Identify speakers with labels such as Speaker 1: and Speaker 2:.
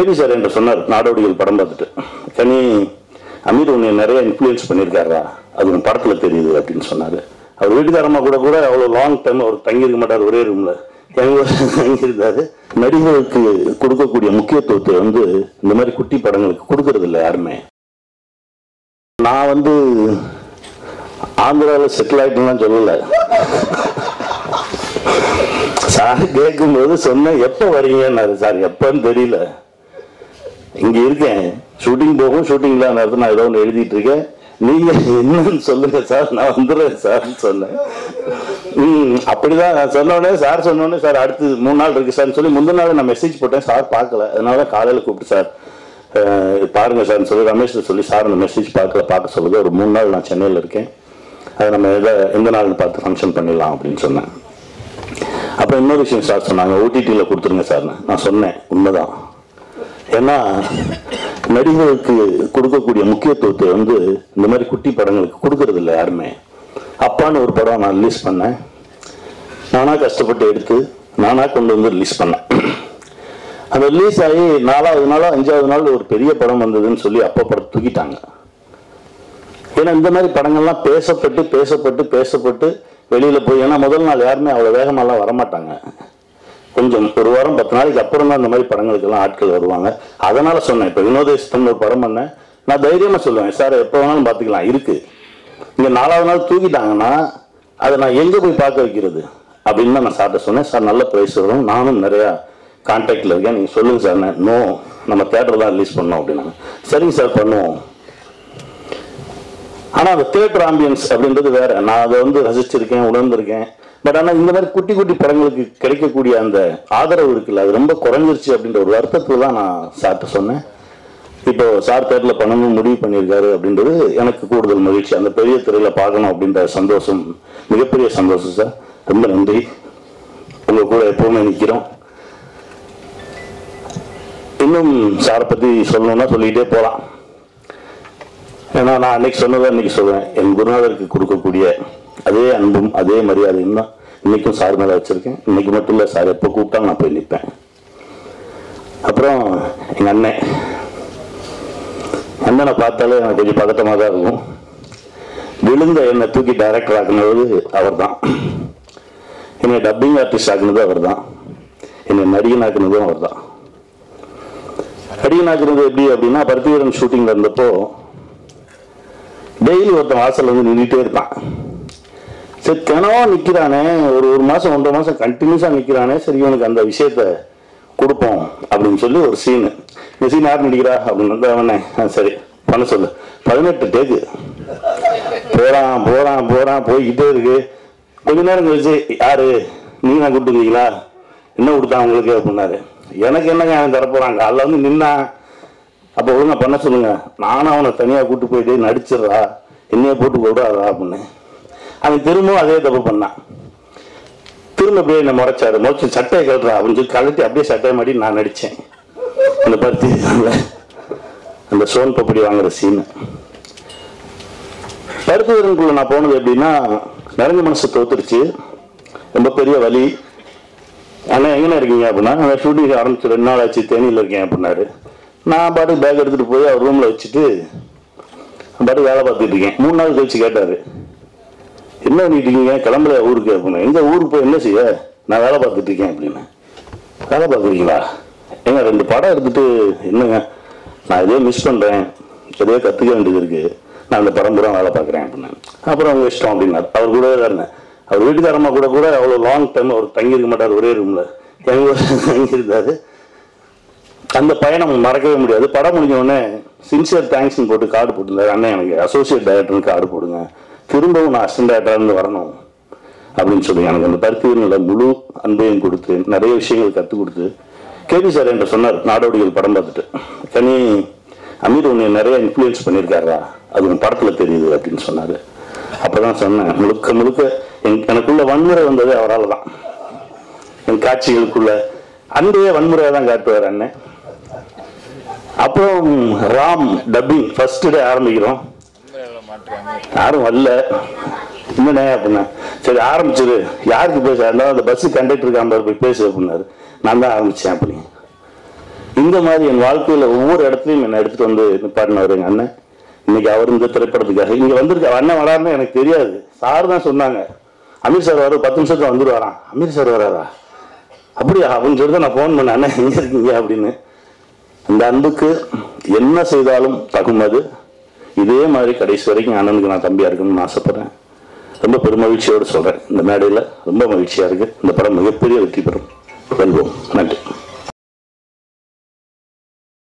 Speaker 1: KP sir என்று சொன்னார் நாடோடிகள் படம் பார்த்துட்டு. கனி அமீர் உன்னை நிறைய இன்ஃப்ளூயன்ஸ் பண்ணியிருக்காரா? அது உன் படத்தில் தெரியுது அப்படின்னு சொன்னார். அவர் வீட்டுக்காரமாக கூட கூட அவ்வளோ லாங் டைம் அவர் தங்கியிருக்க மாட்டார் ஒரே ரூமில் தங்கியிருந்தார். நடிகர்களுக்கு கொடுக்கக்கூடிய முக்கியத்துவத்தை வந்து இந்த மாதிரி குட்டி படங்களுக்கு கொடுக்கறது இல்லை யாருமே. நான் வந்து ஆந்திராவில் செட்டில் ஆயிட்டுலாம் சொல்லலை. சார் கேட்கும்போது சொன்னேன் எப்போ வரீங்கன்னாரு? சார் எப்போன்னு தெரியல. இங்கே இருக்கேன் ஷூட்டிங் போகும் ஷூட்டிங்ல நேரத்தில் நான் ஏதோ ஒன்று எழுதிட்டு இருக்கேன். நீங்க என்னன்னு சொல்லுங்க சார் நான் வந்துடுறேன் சார்னு சொன்னேன். ம் அப்படிதான் நான் சொன்னோடனே சார் சொன்னோடனே சார் அடுத்து மூணு நாள் இருக்கு சார்னு சொல்லி முந்தின நாள் நான் மெசேஜ் போட்டேன் சார் பார்க்கல. அதனால காலையில் கூப்பிட்டு சார் பாருங்கள் பாருங்க சார்னு சொல்லி ரமேஷ் சொல்லி சார் அந்த மெசேஜ் பார்க்கல பார்க்க சொல்லுது ஒரு மூணு நாள் நான் சென்னையில் இருக்கேன். அதை நம்ம எதை எந்த நாள்னு பார்த்து ஃபங்க்ஷன் பண்ணிடலாம் அப்படின்னு சொன்னேன். அப்புறம் இன்னொரு விஷயம் சார் சொன்னாங்க ஓடிடியில் கொடுத்துருங்க சார் நான் சொன்னேன் உண்மைதான். ஏன்னா நடிகர்களுக்கு கொடுக்கக்கூடிய முக்கியத்துவத்தை வந்து இந்த மாதிரி குட்டி படங்களுக்கு கொடுக்கறது இல்லை யாருமே. அப்பான்னு ஒரு படம் நான் ரிலீஸ் பண்ணேன். நானாக கஷ்டப்பட்டு எடுத்து நானாக கொண்டு வந்து ரிலீஸ் பண்ணேன். அந்த ரிலீஸ் ஆகி நாலாவது நாளோ அஞ்சாவது நாள் ஒரு பெரிய படம் வந்ததுன்னு சொல்லி அப்பா படம் தூக்கிட்டாங்க. ஏன்னா இந்த மாதிரி படங்கள்லாம் பேசப்பட்டு பேசப்பட்டு பேசப்பட்டு வெளியில் போய் ஏன்னா முதல் நாள் யாருமே அவ்வளோ வேகமாலாம் வரமாட்டாங்க. கொஞ்சம் ஒரு வாரம் பத்து நாளைக்கு அப்புறம் தான் இந்த மாதிரி படங்களுக்கெல்லாம் ஆட்கள் வருவாங்க. அதனால சொன்னேன் இப்போ வினோதேசத்தம்னு ஒரு படம் பண்ணேன். நான் தைரியமாக சொல்லுவேன் சார் எப்போ வேணாலும் பார்த்துக்கலாம் இருக்குது இங்கே நாலாவது நாள் தூக்கிட்டாங்கன்னா அதை நான் எங்கே போய் பார்க்க வைக்கிறது? அப்படின்னு தான் நான் சார்ட்ட சொன்னேன். சார் நல்ல ப்ரைஸ் வரும் நானும் நிறையா கான்டாக்டில் இருக்கேன். நீங்கள் சொல்லுங்க சார் நோ நம்ம தேட்டர் தான் ரிலீஸ் பண்ணோம் அப்படின்னாங்க. சரிங்க சார் பண்ணுவோம். ஆனால் அந்த தேட்டர் ஆம்பியன்ஸ் அப்படின்றது வேற. நான் அதை வந்து ரசிச்சிருக்கேன் உணர்ந்திருக்கேன். பட் ஆனால் இந்த மாதிரி குட்டி குட்டி படங்களுக்கு கிடைக்கக்கூடிய அந்த ஆதரவு இருக்குல்ல அது ரொம்ப குறைஞ்சிருச்சு அப்படின்ற ஒரு வருத்தத்தில் தான் நான் சார்ட்ட சொன்னேன். இப்போ சார் தேட்டர்ல பண்ணணும் முடிவு பண்ணியிருக்காரு அப்படின்றது எனக்கு கூடுதல் மகிழ்ச்சி. அந்த பெரிய துறையில் பார்க்கணும் அப்படின்ற சந்தோஷம் மிகப்பெரிய சந்தோஷம் சார். ரொம்ப நன்றி. உங்கள் கூட எப்பவுமே நிற்கிறோம் இன்னும் சாரை பற்றி சொல்லணும்னா சொல்லிக்கிட்டே போகலாம் ஏன்னா நான் அன்னைக்கு சொன்னதை அன்னைக்கு சொல்லுவேன் என் குருநாதருக்கு கொடுக்கக்கூடிய அதே அன்பும் அதே மரியாதையும் தான் இன்னைக்கும் சார் மேலே வச்சிருக்கேன். இன்னைக்கு மட்டும் இல்லை சார் எப்போ கூப்பிட்டா நான் போய் நிற்பேன் அப்புறம் எங்கள் அண்ணன். அண்ணனை பார்த்தாலே எனக்கு கொஞ்சம் பதட்டமாக தான் இருக்கும். விழுந்த என்னை தூக்கி டைரக்டர் ஆக்குனது அவர் தான் என்னை டப்பிங் ஆர்டிஸ்ட் ஆக்குனது அவர் தான் என்னை நடிகன் ஆக்குனதும் அவர் தான் நடிகன் ஆக்குனது எப்படி அப்படின்னா பருத்திவீரன் ஷூட்டிங்கில் இருந்தப்போ டெய்லி ஒருத்தன் வாசல் வந்து நின்றுட்டே இருப்பான். சரி தினம் நிற்கிறானே ஒரு ஒரு மாதம் ஒன்றரை மாதம் கண்டினியூஸாக நிற்கிறானே சரி இவனுக்கு அந்த விஷயத்த கொடுப்போம் அப்படின்னு சொல்லி ஒரு சீனு இந்த சீன் யார் நடிக்கிறா அப்படின்னு அவனே. "ஆ, சரி பண்ண சொல்லு. பதினெட்டு டேக்கு. போகிறான் போறான் போறான் போய்கிட்டே இருக்கு. கொஞ்ச நேரம் கழிச்சு யாரு? நீங்க தான் என்ன கொடுத்தா உங்களுக்கு அப்படின்னாரு. எனக்கு என்னங்க அவன் தரப்போகிறாங்க காலைல வந்து நின்னா அப்போ ஒழுங்கா பண்ண சொல்லுங்க. நானும் அவனை தனியாக கூட்டு போயிட்டு நடிச்சிடுறா. என்னைய போட்டு விடாதா அப்படின்னு. அவன் திரும்பவும் அதே தப்பு பண்ணான். திரும்ப அப்படியே என்ன முறைச்சாரு. முறைச்சு சட்டையை கழட்டுறா அப்படின்னு சொல்லி கழட்டி அப்படியே சட்டையை மாட்டி நான் நடித்தேன். அந்த பருத்தி அந்த சோன் பப்படி வாங்குற சீனு பருப்பு நான் போனது எப்படின்னா நிறைஞ்ச மனசு தோத்துருச்சு. ரொம்ப பெரிய வலி. ஆனால் எங்கண்ணா இருக்கீங்க அப்படின்னா நான் ஷூட்டிங் ஆரம்பிச்சு ரெண்டு நாள் ஆச்சு தேனியில் இருக்கேன் அப்படின்னாரு. நான் பாட்டுக்கு பேக் எடுத்துகிட்டு போய் அவர் ரூமில் வச்சுட்டு பாட்டு வேலை பார்த்துட்டு இருக்கேன். மூணு நாள் கழிச்சு கேட்டார். என்ன பண்ணிட்டு இருக்கீங்க? கிளம்பல ஊருக்கு அப்படின்னு எங்கள் ஊருக்கு போய் என்ன செய்ய? நான் வேலை பார்த்துட்டு இருக்கேன் அப்படின்னு. வேலை பார்க்குறீங்களா? ஏங்க ரெண்டு படம் எடுத்துட்டு என்னங்க? நான் இதே மிஸ் பண்ணுறேன் எதையோ கற்றுக்க வேண்டியது இருக்குது நான் அந்த படம் பூரா வேலை பார்க்குறேன் அப்படின்னு. அப்புறம் அவங்க இஷ்டம் அப்படின்னாரு அவர் கூட தான் இருந்தேன் அவர் வீட்டுக்காரம்மா கூட கூட அவ்வளோ லாங் டைம் அவர் தங்கியிருக்க மாட்டார் ஒரே ரூமில் எங்க தங்கியிருந்தார் அந்த பயணம் மறக்கவே முடியாது. படம் முடிஞ்ச உடனே சின்சியர் தேங்க்ஸ்னு போட்டு கார்டு போட்டிருந்தாரு. அண்ணன் எனக்கு அசோசியேட் டைரக்டர்னு கார்டு போடுங்க. திரும்பவும் நான் அசிஸ்டன்ட் வரணும் அப்படின்னு சொல்லி எனக்கு அந்த பருத்தியில் முழு அன்பையும் கொடுத்து நிறைய விஷயங்கள் கற்றுக் கொடுத்து கேபி சார் என்று சொன்னார் நாடோடிகள் படம் பார்த்துட்டு கனி அமீர் உன்னை நிறைய இன்ஃப்ளூயன்ஸ் பண்ணியிருக்காரா அது உன் படத்தில் தெரியுது அப்படின்னு சொன்னார். அப்போ தான் சொன்னேன் முழுக்க முழுக்க என்- எனக்குள்ள வன்முறை வந்தது அவரால் தான். என் காட்சிகளுக்குள்ள அன்பையே வன்முறையாக தான் காட்டுவார் அண்ணன் அப்புறம் ராம் டப்பிங் ஃபர்ஸ்ட் டே ஆரம்பிக்கிறோம். யாரும் வரல. என்னண்ணே அப்படின்னா சரி ஆரம்பிச்சிரு. யாருக்கு பேச அந்த பஸ் கண்டக்டர் காம்பார் போய் பேசு அப்படின்னாரு. நான் தான் ஆரம்பிச்சேன் அப்படி. இந்த மாதிரி என் வாழ்க்கையில் ஒவ்வொரு இடத்துலையும் என்னை எடுத்துட்டு வந்து நிப்பாட்டினவர் எங்கள் அண்ணன். இன்னைக்கு அவர் இந்த திரைப்படத்துக்காக. இங்கே வந்திருக்க அண்ணன் வராருன்னு எனக்கு தெரியாது. சார் தான் சொன்னாங்க. அமீர் சார் வர பத்து நிமிஷத்துல வந்துருவாராம். அமீர் சார் வராரா? அப்படியா? அப்படின்னு சொல்லிட்டு நான் ஃபோன் பண்ணேன். அண்ணன் எங்கே இருக்கீங்க அப்படின்னு. இந்த அன்புக்கு என்ன செய்தாலும் தகுமது இதே மாதிரி கடைசி வரைக்கும் அண்ணனுக்கு நான் தம்பியா இருக்கணும்னு ஆசைப்படுறேன். ரொம்ப பெருமகிழ்ச்சியோடு சொல்றேன். இந்த மேடையில் ரொம்ப மகிழ்ச்சியா இருக்கு. இந்த படம் மிகப்பெரிய வெற்றி பெறும். வெல்வோம். நன்றி.